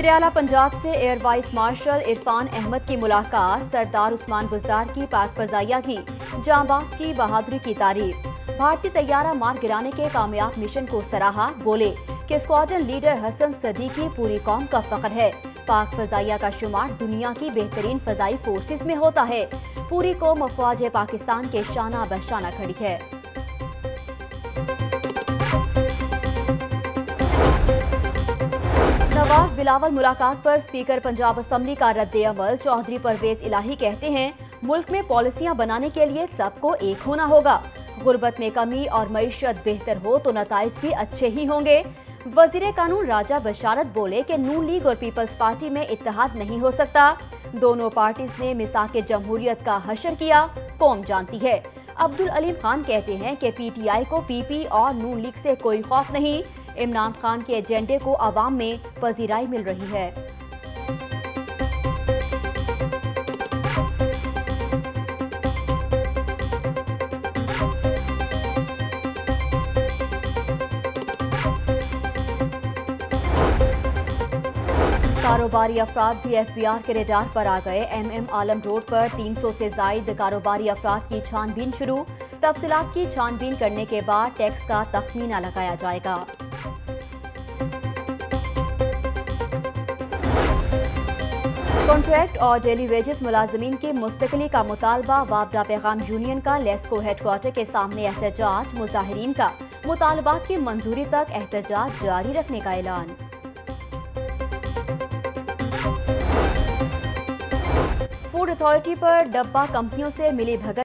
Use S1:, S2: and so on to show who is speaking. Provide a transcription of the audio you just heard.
S1: वज़ीर अला पंजाब से air vice marshal Irfan Ahmed की मुलाकात, सरदार उस्मान गुजार की पाक फजाइया की जांबाज की बहादुरी की तारीफ़। भारतीय तैयारा मार गिराने के कामयाब मिशन को सराहा, बोले कि स्क्वाड्रन लीडर हसन सदीकी पूरी कौम का फख्र है। पाक फजाइया का शुमार दुनिया की बेहतरीन फजाई फोर्सेस में होता है। पूरी कौम अफवाज पाकिस्तान के शाना बशाना खड़ी है। नवाज़ बिलावल मुलाकात पर स्पीकर पंजाब असम्बली का रद्द अमल। चौधरी परवेज इलाही कहते हैं, मुल्क में पॉलिसियाँ बनाने के लिए सबको एक होना होगा। गुर्बत में कमी और मीशत बेहतर हो तो नतज भी अच्छे ही होंगे। वज़ीर कानून राजा बशारत बोले कि नून लीग और पीपल्स पार्टी में इतिहाद नहीं हो सकता। दोनों पार्टीज़ ने मिसाक जमहूरियत का हशर किया, कौम जानती है। अब्दुल अलीम खान कहते हैं कि पीटीआई को पीपी और नून लीग से कोई खौफ नहीं। इमरान खान के एजेंडे को आवाम में पजीराई मिल रही है। कारोबारी अफराद भी एफ़ बी आर के रेडार पर आ गए। एम एम आलम रोड पर 300 से जायद कारोबारी अफराद की छानबीन शुरू। तफसीलात की छानबीन करने के बाद टैक्स का तखमीना लगाया जाएगा। कॉन्ट्रैक्ट और डेली वेजेस मुलाजमीन के मुस्तकली का मुतालबा वापडा पैगाम यूनियन का, लेस्को हेडक्वार्टर के सामने एहतजाज मुजाहरीन का। मुतालबात की मंजूरी तक एहतजाज जारी रखने का ऐलान। फ़ूड अथॉरिटी पर डब्बा कंपनियों से मिली भगत